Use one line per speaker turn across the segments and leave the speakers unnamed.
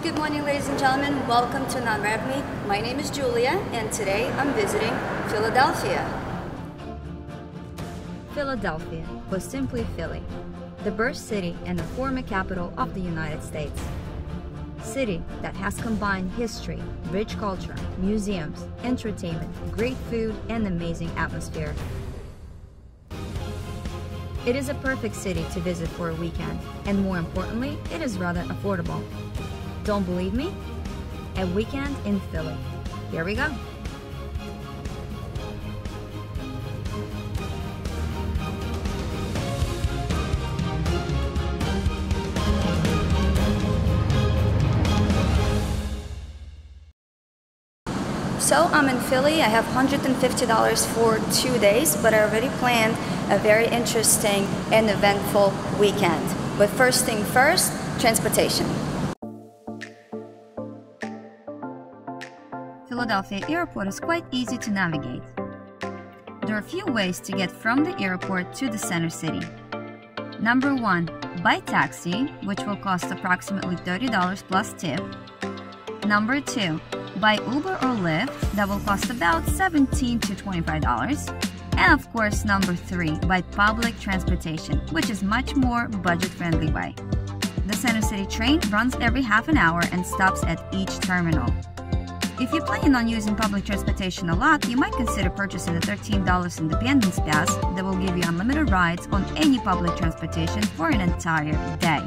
Good morning, ladies and gentlemen. Welcome to Non-Rev. My name is Julia, and today I'm visiting Philadelphia.
Philadelphia was simply Philly, the birth city and the former capital of the United States. City that has combined history, rich culture, museums, entertainment, great food, and amazing atmosphere. It is a perfect city to visit for a weekend, and more importantly, it is rather affordable. Don't believe me? A weekend in Philly. Here we go.
So I'm in Philly. I have $150 for two days, but I already planned a very interesting and eventful weekend. But first thing first, transportation.
Philadelphia Airport is quite easy to navigate. There are a few ways to get from the airport to the center city. Number one, by taxi, which will cost approximately $30 plus tip. Number two, by Uber or Lyft, that will cost about $17 to $25. And of course, number three, by public transportation, which is much more budget-friendly way. The Center City train runs every half an hour and stops at each terminal. If you plan on using public transportation a lot, you might consider purchasing a $13 Independence Pass that will give you unlimited rides on any public transportation for an entire day.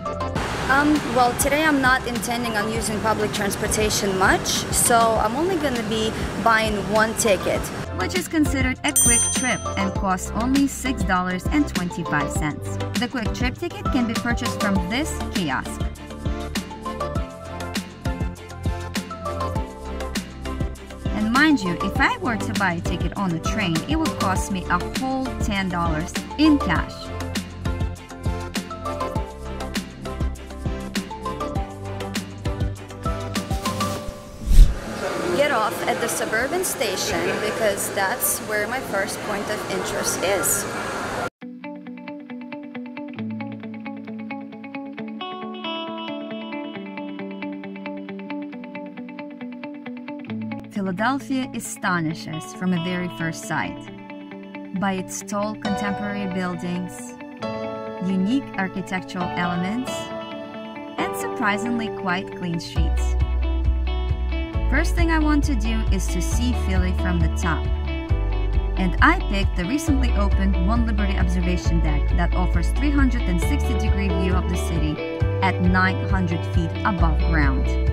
Um, well, today I'm not intending on using public transportation much, so I'm only going to be buying one ticket.
Which is considered a quick trip and costs only $6.25. The quick trip ticket can be purchased from this kiosk. Mind you, if I were to buy a ticket on the train, it would cost me a whole $10 in cash.
Get off at the suburban station because that's where my first point of interest is.
Philadelphia astonishes from a very first sight by its tall contemporary buildings, unique architectural elements, and surprisingly quite clean streets. First thing I want to do is to see Philly from the top. And I picked the recently opened One Liberty observation deck that offers 360 degree view of the city at 900 feet above ground.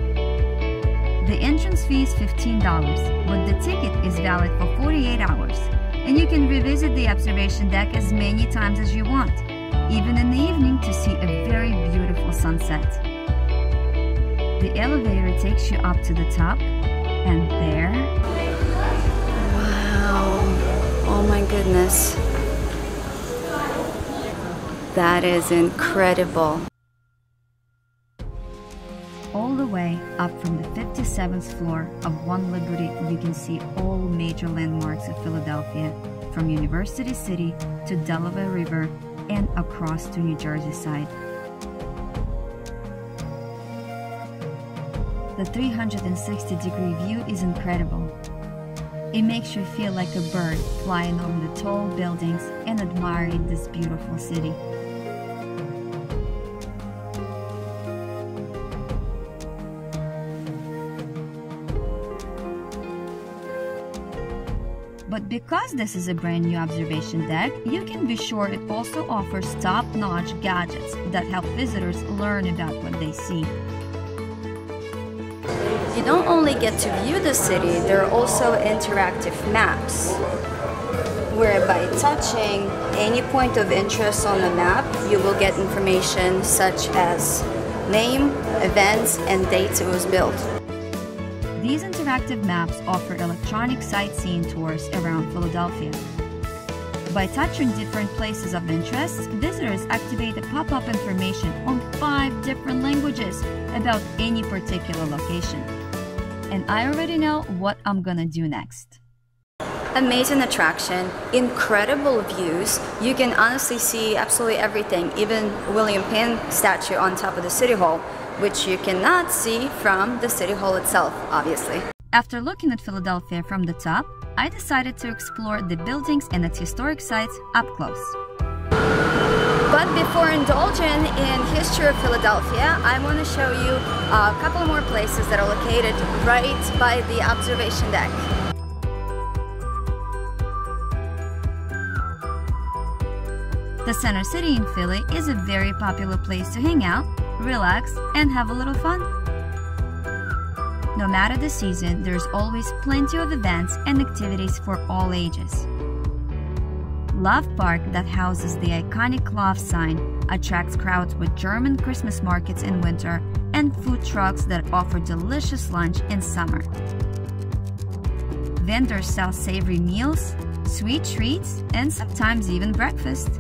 The entrance fee is $15, but the ticket is valid for 48 hours, and you can revisit the observation deck as many times as you want, even in the evening to see a very beautiful sunset. The elevator takes you up to the top, and there.
Wow. Oh my goodness. That is incredible.
All the way up from the 57th floor of One Liberty, you can see all major landmarks of Philadelphia, from University City to Delaware River and across to New Jersey side. The 360 degree view is incredible. It makes you feel like a bird flying over the tall buildings and admiring this beautiful city. But because this is a brand new observation deck, you can be sure it also offers top-notch gadgets that help visitors learn about what they see.
You don't only get to view the city, there are also interactive maps where by touching any point of interest on the map, you will get information such as name, events, and dates it was built.
These interactive maps offer electronic sightseeing tours around Philadelphia. By touching different places of interest, visitors activate a pop-up information on five different languages about any particular location. And I already know what I'm gonna do next.
Amazing attraction, incredible views. You can honestly see absolutely everything, even William Penn statue on top of the City Hall. Which you cannot see from the City Hall itself, obviously.
After looking at Philadelphia from the top, I decided to explore the buildings and its historic sites up close.
But before indulging in history of Philadelphia, I want to show you a couple more places that are located right by the observation deck.
The Center City in Philly is a very popular place to hang out, relax, and have a little fun. No matter the season, there's always plenty of events and activities for all ages. Love Park, that houses the iconic love sign, attracts crowds with German Christmas markets in winter and food trucks that offer delicious lunch in summer. Vendors sell savory meals, sweet treats, and sometimes even breakfast.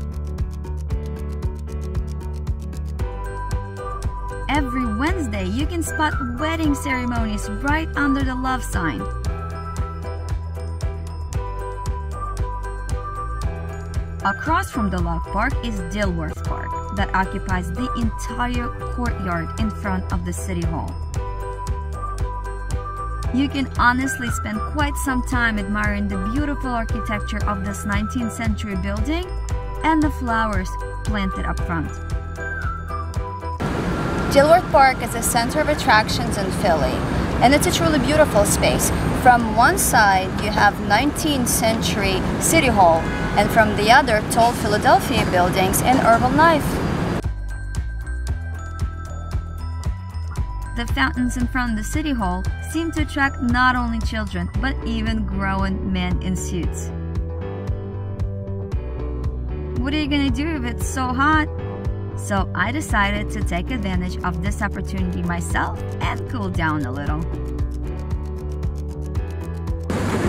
Wednesday, you can spot wedding ceremonies right under the love sign. Across from the Love Park is Dilworth Park, that occupies the entire courtyard in front of the City Hall. You can honestly spend quite some time admiring the beautiful architecture of this 19th century building and the flowers planted up front.
Dilworth Park is a center of attractions in Philly, and it's a truly beautiful space. From one side, you have 19th century City Hall, and from the other, tall Philadelphia buildings and urban life.
The fountains in front of the City Hall seem to attract not only children, but even grown men in suits. What are you gonna do if it's so hot? So I decided to take advantage of this opportunity myself and cool down a little.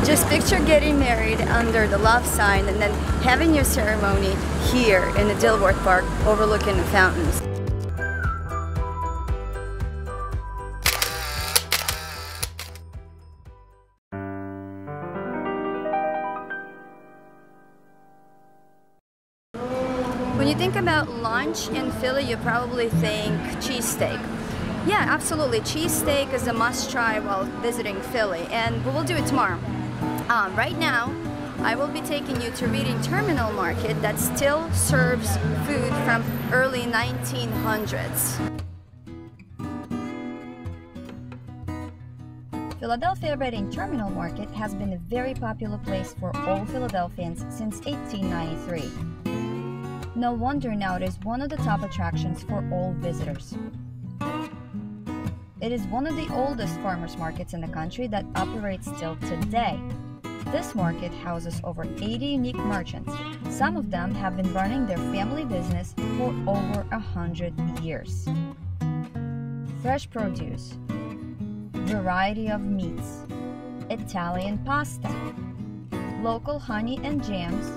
Just picture getting married under the love sign and then having your ceremony here in the Dilworth Park overlooking the fountains. Think about lunch in Philly, you probably think cheesesteak. Yeah, absolutely. Cheesesteak is a must try while visiting Philly, and we will do it tomorrow. Um, right now, I will be taking you to Reading Terminal Market that still serves food from early 1900s.
Philadelphia Reading Terminal Market has been a very popular place for all Philadelphians since 1893. No wonder now it is one of the top attractions for all visitors. It is one of the oldest farmers markets in the country that operates still today. This market houses over 80 unique merchants. Some of them have been running their family business for over a hundred years. Fresh produce, variety of meats, Italian pasta, local honey and jams,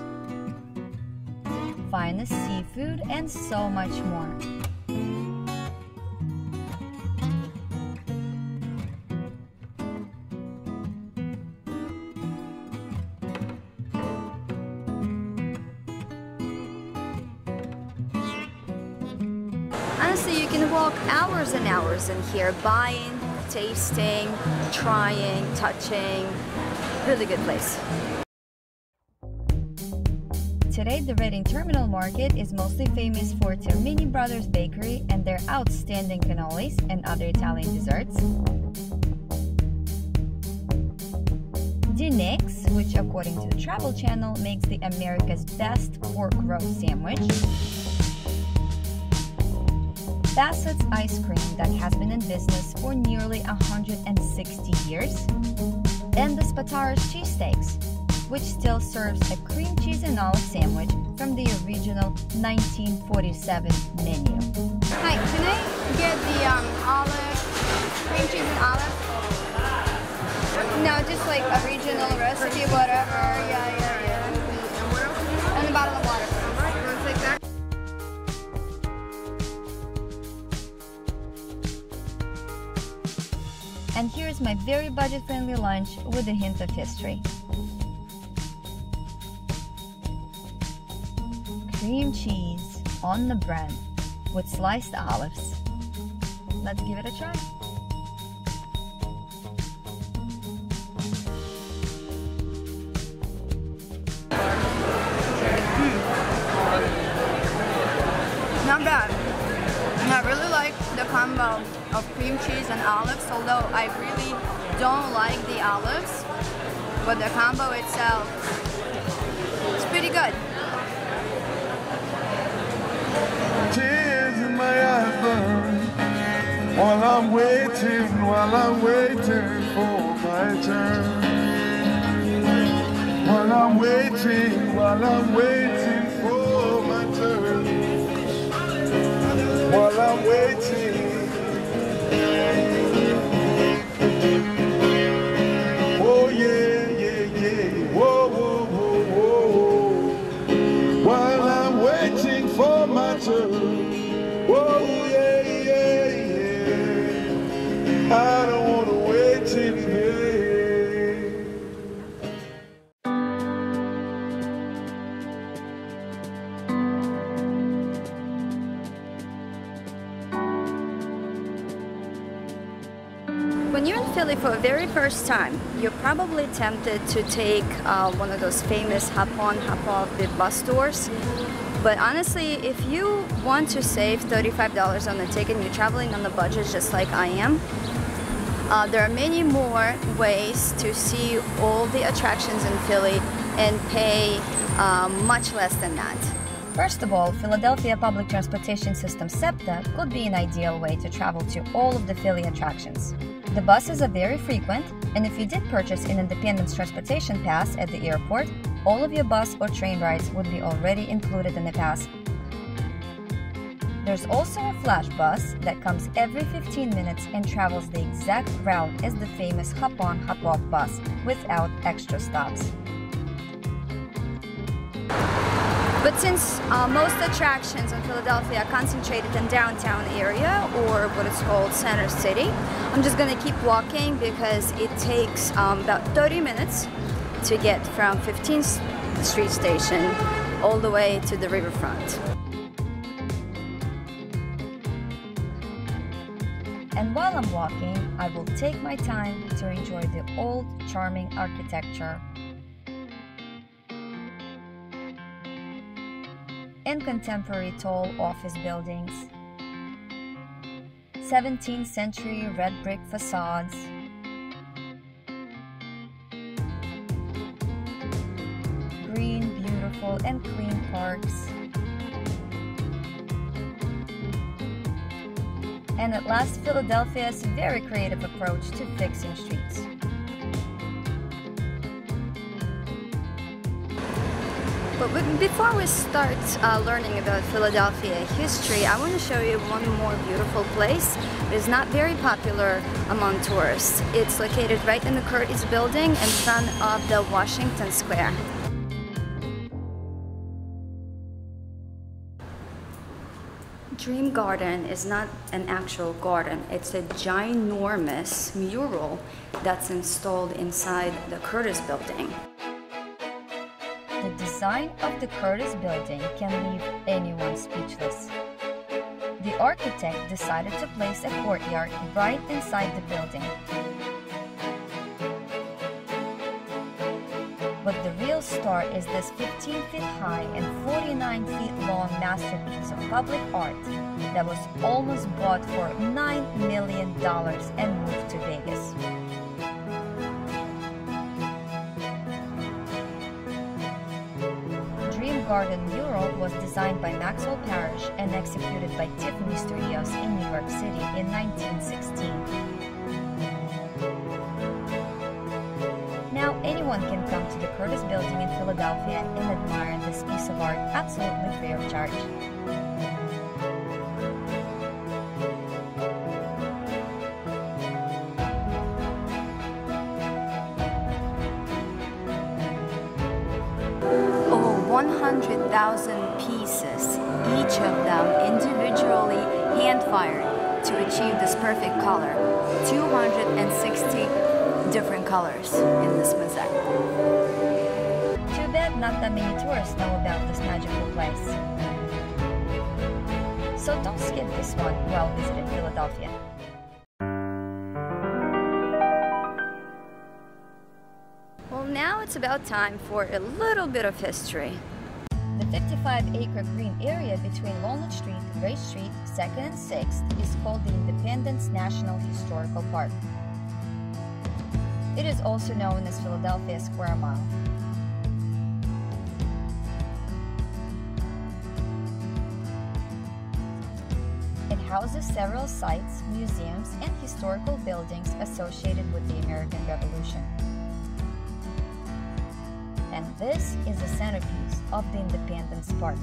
finest seafood, and so much more.
Honestly, you can walk hours and hours in here buying, tasting, trying, touching. Really good place.
The Reading Terminal Market is mostly famous for Termini Brothers Bakery and their outstanding cannolis and other Italian desserts. DiNic's, which according to the Travel Channel makes the America's best pork roast sandwich. Bassett's Ice Cream that has been in business for nearly 160 years. And the Spataro's Cheesesteaks, which still serves a cream cheese and olive sandwich from the original 1947 menu.
Hi, can I get the um, olive, cream cheese and olive? No, just like a regional recipe, whatever. Yeah, yeah, yeah. And a bottle of water.
And here's my very budget-friendly lunch with a hint of history. Cream cheese on the bread with sliced olives, let's give it a try. Hmm.
Not bad. I really like the combo of cream cheese and olives, although I really don't like the olives, but the combo itself is pretty good.
Tears in my eyes while I'm waiting, while I'm waiting for my turn. While I'm waiting, while I'm waiting for
the very first time, you're probably tempted to take uh, one of those famous hop on, hop off the bus tours. But honestly, if you want to save $35 on the ticket and you're traveling on the budget just like I am, uh, there are many more ways to see all the attractions in Philly and pay uh, much less than that.
First of all, Philadelphia Public Transportation System SEPTA could be an ideal way to travel to all of the Philly attractions. The buses are very frequent, and if you did purchase an Independence Transportation Pass at the airport, all of your bus or train rides would be already included in the pass. There's also a flash bus that comes every 15 minutes and travels the exact route as the famous hop on, hop off bus without extra stops.
But since uh, most attractions in Philadelphia are concentrated in downtown area or what is called Center City, I'm just gonna keep walking because it takes um, about 30 minutes to get from 15th Street Station all the way to the riverfront.
And while I'm walking, I will take my time to enjoy the old, charming architecture and contemporary tall office buildings, 17th century red brick facades, green, beautiful, and clean parks. and at last Philadelphia's very creative approach to fixing streets.
But before we start uh, learning about Philadelphia history, I want to show you one more beautiful place. It is not very popular among tourists. It's located right in the Curtis Building in front of the Washington Square. Dream Garden is not an actual garden. It's a ginormous mural that's installed inside the Curtis Building.
The design of the Curtis building can leave anyone speechless. The architect decided to place a courtyard right inside the building. But the real star is this 15 feet high and 49 feet long masterpiece of public art that was almost bought for $9 million and moved to Vegas. Garden mural was designed by Maxfield Parrish and executed by Tiffany Studios in New York City in 1916. Now anyone can come to the Curtis Building in Philadelphia and admire this piece of art absolutely free of charge.
Achieve this perfect color. 260 different colors in this mosaic.
Too bad not that many tourists know about this magical place. so don't skip this one while visiting Philadelphia.
Well, now it's about time for a little bit of history.
The 55 acre green area between Walnut Street, Race Street, 2nd and 6th is called the Independence National Historical Park. It is also known as Philadelphia Square Mile. It houses several sites, museums, and historical buildings associated with the American Revolution. This is the centerpiece of the Independence Park.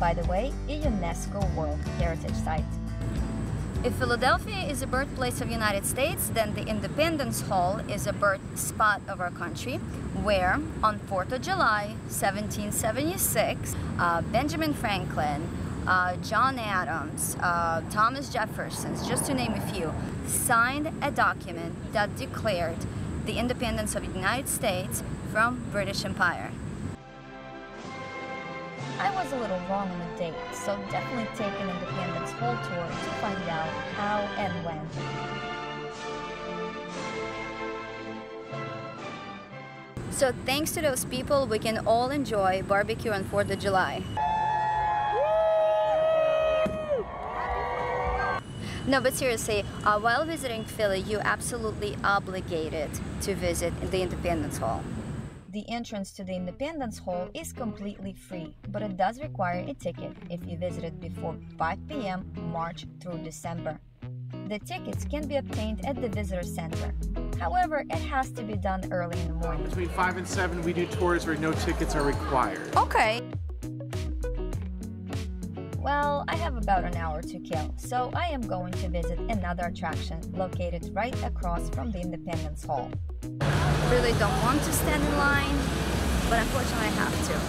By the way, a UNESCO World Heritage Site.
If Philadelphia is the birthplace of the United States, then the Independence Hall is a birth spot of our country, where on 4th of July, 1776, uh, Benjamin Franklin, uh, John Adams, uh, Thomas Jefferson, just to name a few, signed a document that declared the independence of the United States from British Empire.
I was a little wrong on the date, so definitely take an Independence Hall tour to find out how and when.
So thanks to those people, we can all enjoy barbecue on 4th of July. No, but seriously, uh, while visiting Philly, you're absolutely obligated to visit the Independence Hall.
The entrance to the Independence Hall is completely free, but it does require a ticket if you visit it before 5 p.m. March through December. The tickets can be obtained at the visitor center. However, it has to be done early in the morning.
Between 5 and 7, we do tours where no tickets are required.
Okay.
Well, I have about an hour to kill, so I am going to visit another attraction located right across from the Independence Hall.
Really don't want to stand in line, but unfortunately I have to.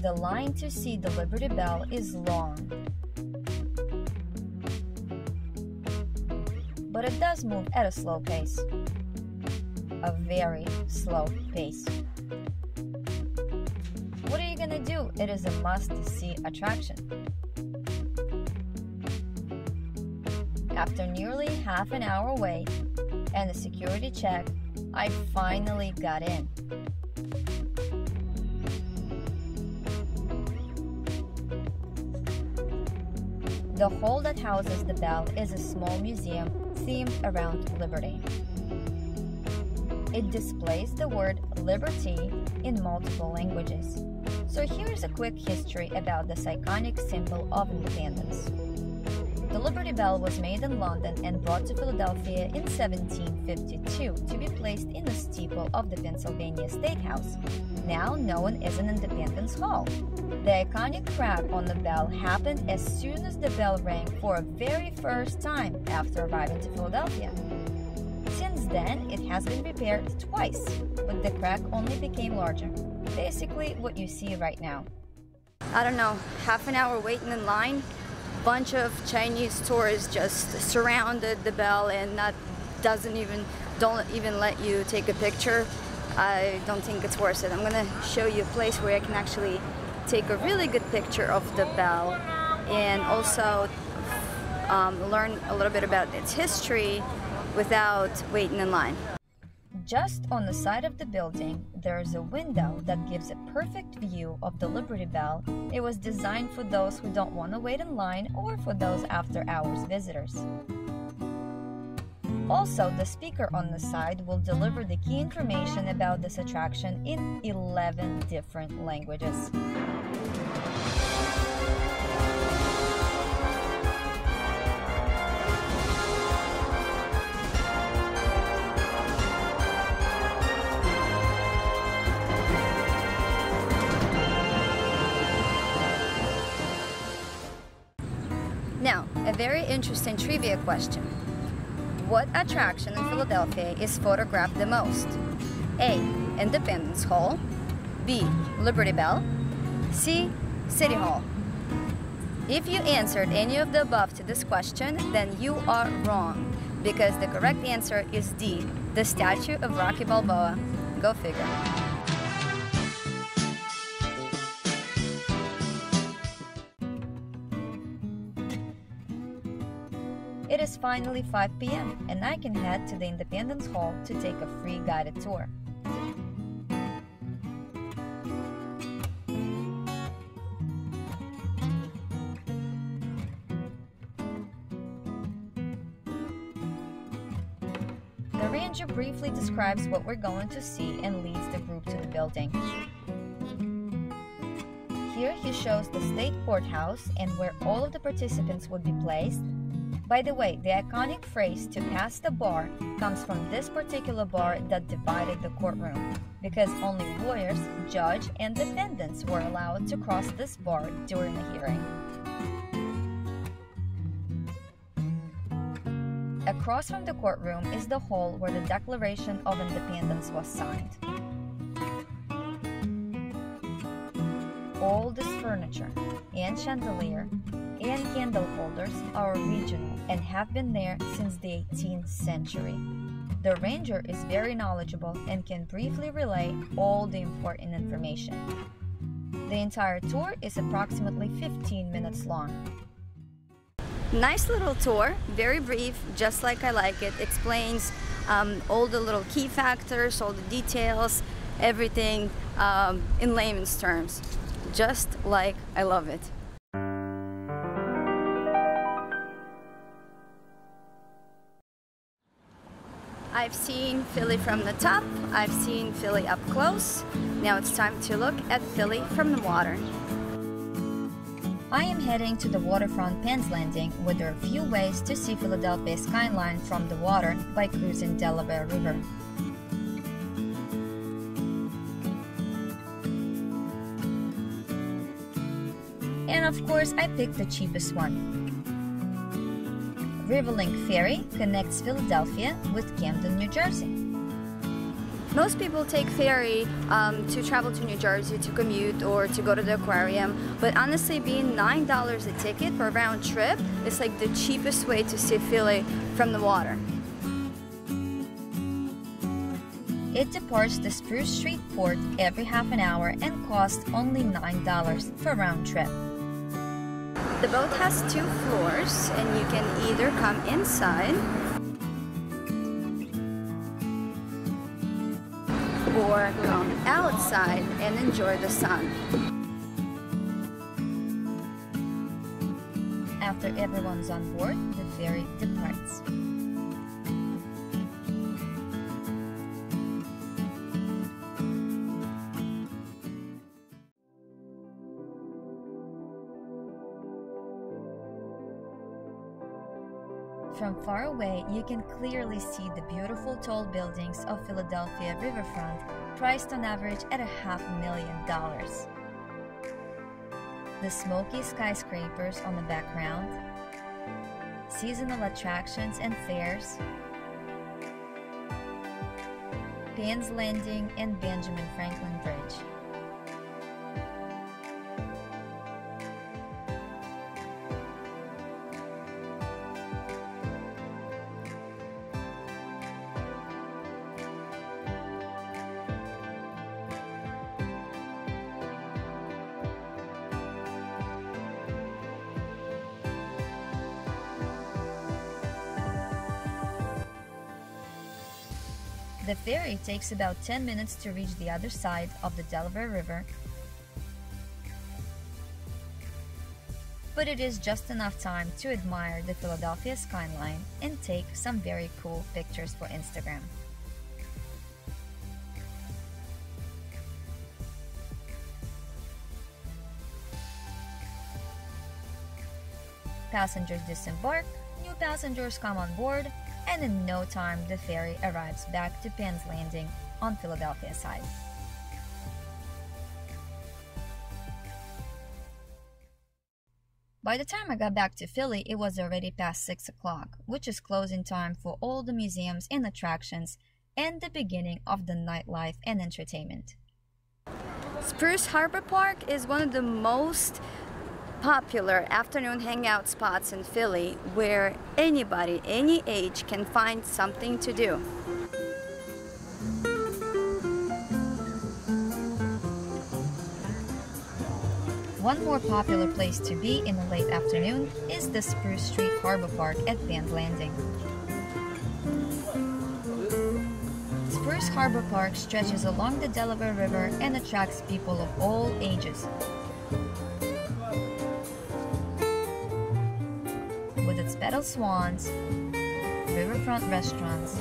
The line to see the Liberty Bell is long. But it does move at a slow pace. A very slow pace. What are you gonna do? It is a must see attraction. After nearly half an hour wait and a security check, I finally got in. The hall that houses the bell is a small museum themed around liberty. It displays the word liberty in multiple languages. So here's a quick history about this iconic symbol of independence. The Liberty Bell was made in London and brought to Philadelphia in 1752 to be placed in the steeple of the Pennsylvania State House, now known as an Independence Hall. The iconic crack on the bell happened as soon as the bell rang for a very first time after arriving to Philadelphia. Then, it has been repaired twice, but the crack only became larger. Basically, what you see right now.
I don't know, half an hour waiting in line. Bunch of Chinese tourists just surrounded the bell and not doesn't even don't even let you take a picture. I don't think it's worth it. I'm gonna show you a place where I can actually take a really good picture of the bell and also um, learn a little bit about its history without waiting in line.
Just on the side of the building, there is a window that gives a perfect view of the Liberty Bell. It was designed for those who don't want to wait in line or for those after hours visitors. Also, the speaker on the side will deliver the key information about this attraction in 11 different languages.
Interesting trivia question. What attraction in Philadelphia is photographed the most? A. Independence Hall. B. Liberty Bell. C. City Hall. If you answered any of the above to this question, then you are wrong because the correct answer is D. The statue of Rocky Balboa. Go figure.
Finally 5 p.m. and I can head to the Independence Hall to take a free guided tour. The ranger briefly describes what we're going to see and leads the group to the building. Here he shows the state courthouse and where all of the participants would be placed. By the way, the iconic phrase to pass the bar comes from this particular bar that divided the courtroom because only lawyers, judge, and defendants were allowed to cross this bar during a hearing. Across from the courtroom is the hall where the Declaration of Independence was signed. All this furniture and chandelier and candle holders are original and have been there since the 18th century. The ranger is very knowledgeable and can briefly relay all the important information. The entire tour is approximately 15 minutes long.
Nice little tour, very brief, just like I like it. Explains um, all the little key factors, all the details, everything um, in layman's terms, just like I love it. I've seen Philly from the top, I've seen Philly up close. Now it's time to look at Philly from the water.
I am heading to the waterfront Penn's Landing where there are a few ways to see Philadelphia's skyline from the water by cruising Delaware River. And of course, I picked the cheapest one. Riverlink Ferry connects Philadelphia with Camden, New Jersey.
Most people take ferry um, to travel to New Jersey to commute or to go to the aquarium, but honestly, being nine dollars a ticket for a round trip is like the cheapest way to see Philly from the water.
It departs the Spruce Street port every half an hour and costs only $9 for round trip.
The boat has two floors, and you can either come inside or come outside and enjoy the sun.
After everyone's on board, the ferry departs. Far away, you can clearly see the beautiful tall buildings of Philadelphia riverfront, priced on average at a half million dollars. The smoky skyscrapers on the background, seasonal attractions and fairs, Penn's Landing and Benjamin Franklin Bridge. The ferry takes about 10 minutes to reach the other side of the Delaware River, but it is just enough time to admire the Philadelphia skyline and take some very cool pictures for Instagram. Passengers disembark, new passengers come on board, and in no time the ferry arrives back to Penn's Landing on Philadelphia side. By the time I got back to Philly, it was already past 6 o'clock, which is closing time for all the museums and attractions and the beginning of the nightlife and entertainment.
Spruce Harbor Park is one of the most popular afternoon hangout spots in Philly where anybody, any age, can find something to do.
One more popular place to be in the late afternoon is the Spruce Street Harbor Park at Penn's Landing. Spruce Harbor Park stretches along the Delaware River and attracts people of all ages. Petal swans, riverfront restaurants,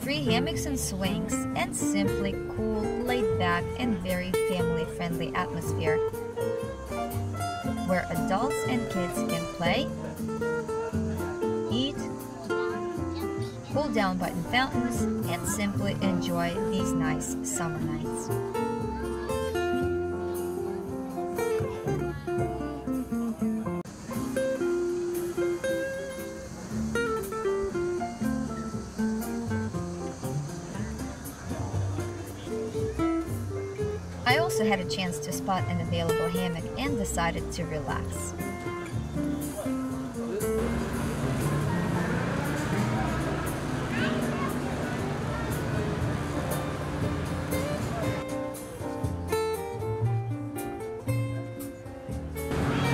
free hammocks and swings, and simply cool, laid back, and very family friendly atmosphere where adults and kids can play, eat, cool down by the fountains, and simply enjoy these nice summer nights. Spot an available hammock and decided to relax.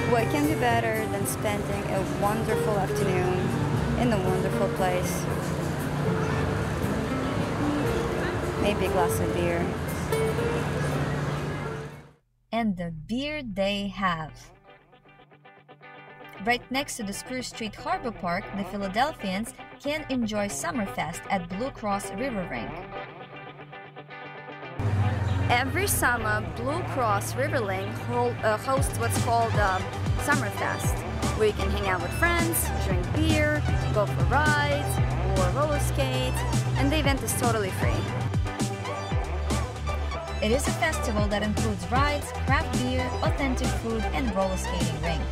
What can be better than spending a wonderful afternoon in a wonderful place? Maybe a glass of beer.
And the beer they have. Right next to the Spruce Street Harbor Park, the Philadelphians can enjoy Summerfest at Blue Cross River Rink.
Every summer, Blue Cross River Rink hold, uh, hosts what's called um, Summerfest, where you can hang out with friends, drink beer, go for rides, or roller skate, and the event is totally free.
It is a festival that includes rides, craft beer, authentic food, and roller skating rink.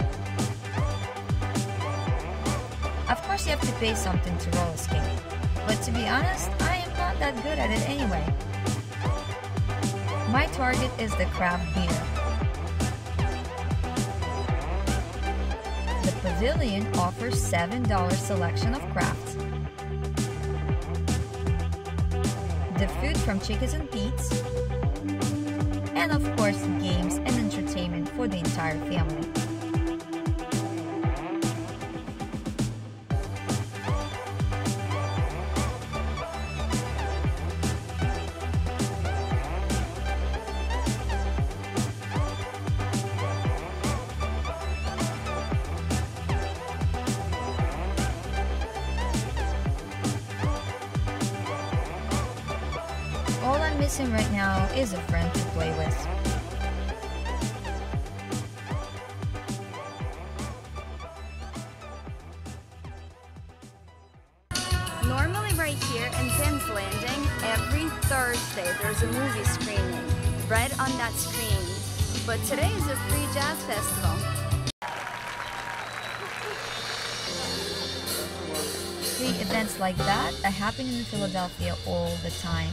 Of course, you have to pay something to roller skate, but to be honest, I am not that good at it anyway. My target is the craft beer. The pavilion offers $7 selection of crafts. The food from Chickie's and Pete's, and of course games and entertainment for the entire family. All I'm missing right now is a friend to play with.
Normally, right here in Penn's Landing, every Thursday there's a movie screening right on that screen. But today is a free jazz festival.
Free events like that are happening in Philadelphia all the time.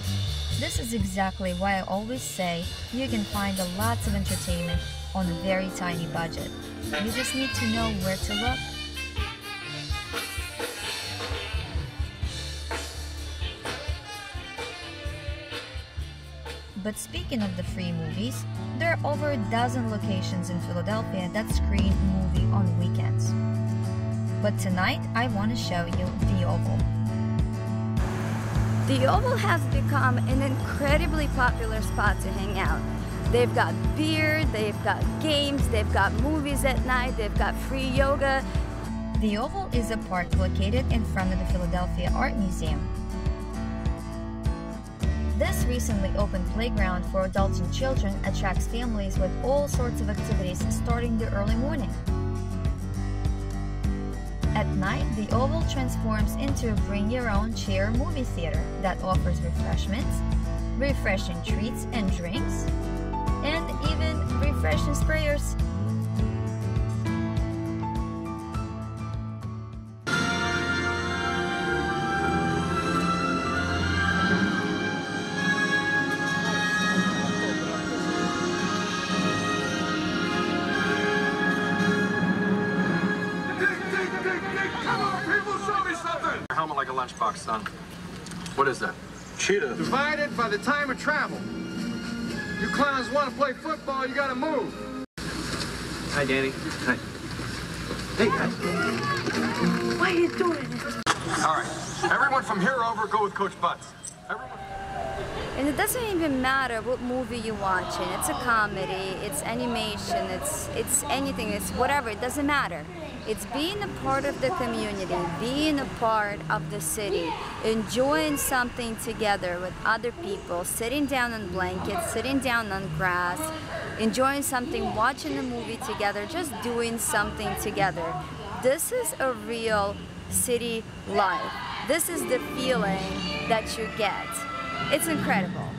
This is exactly why I always say you can find a lots of entertainment on a very tiny budget. You just need to know where to look. But speaking of the free movies, there are over a dozen locations in Philadelphia that screen movie on weekends. But tonight I want to show you the Oval.
The Oval has become an incredibly popular spot to hang out. They've got beer, they've got games, they've got movies at night, they've got free yoga.
The Oval is a park located in front of the Philadelphia Art Museum. This recently opened playground for adults and children attracts families with all sorts of activities starting the early morning. At night, the Oval transforms into a bring your own chair movie theater that offers refreshments, refreshing treats and drinks, and even refreshing sprayers.
Like son. What is that?
Cheetah. Divided by the time of travel. You clowns want to play football, you gotta move.
Hi, Danny. Hi. Hey, guys.
Why are you doing it?
All right, everyone from here over, go with Coach Butts. Everyone.
And it doesn't even matter what movie you're watching. It's a comedy, it's animation, it's it's anything, it's whatever, it doesn't matter. It's being a part of the community, being a part of the city, enjoying something together with other people, sitting down on blankets, sitting down on grass, enjoying something, watching a movie together, just doing something together. This is a real city life. This is the feeling that you get. It's incredible.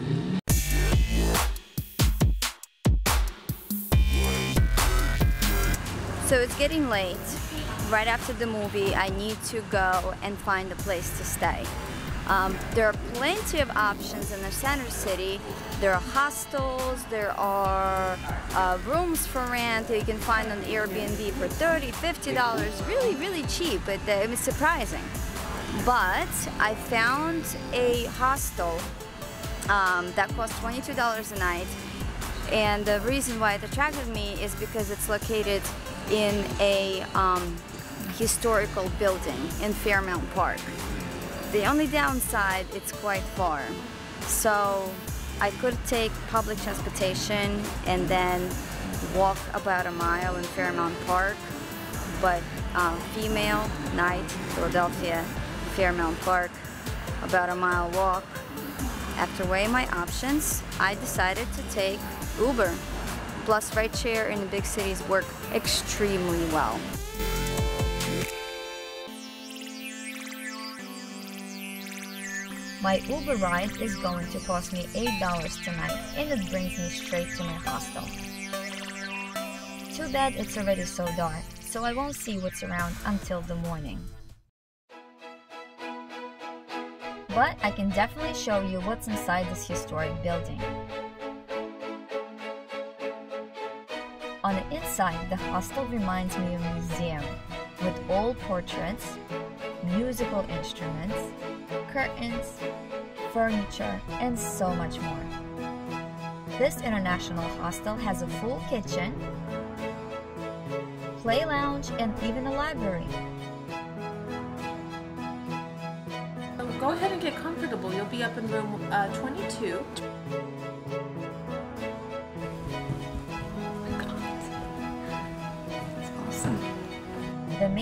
So it's getting late. Right after the movie, I need to go and find a place to stay. Um, there are plenty of options in the center city. There are hostels, there are uh, rooms for rent that you can find on Airbnb for $30, $50, really, really cheap, uh, it was surprising. But I found a hostel um, that cost $22 a night. And the reason why it attracted me is because it's located in a um, historical building in Fairmount Park. The only downside, it's quite far. So I could take public transportation and then walk about a mile in Fairmount Park, but um, female, night, Philadelphia, Fairmount Park, about a mile walk. After weighing my options, I decided to take Uber. Plus, rideshare in the big cities work extremely well.
My Uber ride is going to cost me $8 tonight and it brings me straight to my hostel. Too bad it's already so dark, so I won't see what's around until the morning. But I can definitely show you what's inside this historic building. On the inside, the hostel reminds me of a museum with old portraits, musical instruments, curtains, furniture, and so much more. This international hostel has a full kitchen, play lounge, and even a library.
Go ahead and get comfortable. You'll be up in room uh, 22.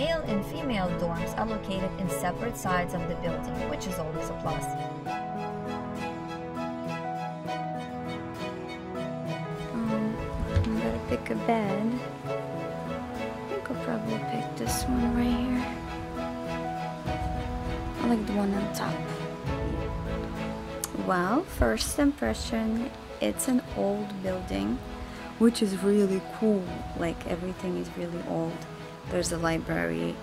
Male and female dorms are located in separate sides of the building, which is always a plus.
Um, I gotta pick a bed. I think I'll probably pick this one right here. I like the one on top. Well, first impression, it's an old building, which is really cool. Like everything is really old. There's a library.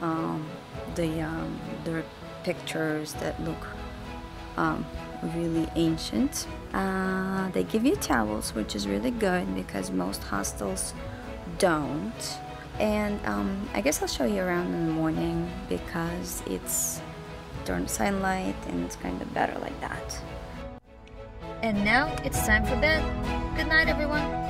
Um, the um, there are pictures that look um, really ancient. Uh, they give you towels, which is really good because most hostels don't. And um, I guess I'll show you around in the morning because it's during sunlight and it's kind of better like that.
And now it's time for bed. Good night, everyone.